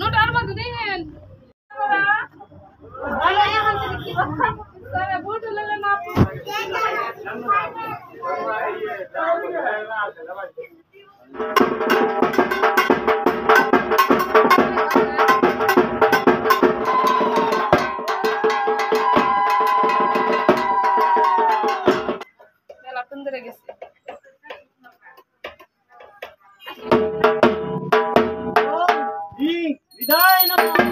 गोब्राह्मणहिताय च जगद्धिताय Atau tu sih? Not arma tu dengan. Ala yang hantar kita. Saya buat dulu Dino!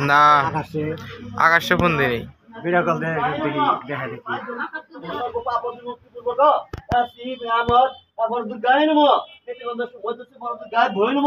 না। আকাশে। বন্দি নেই। বিরাকল দেখা দেখি। ভৈরব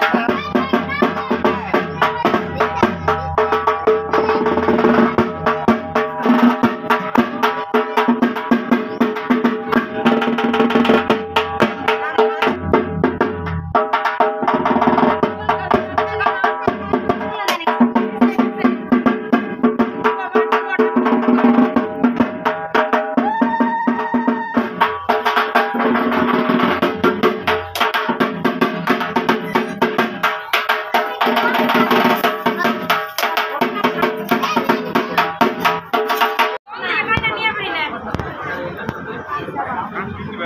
Thank.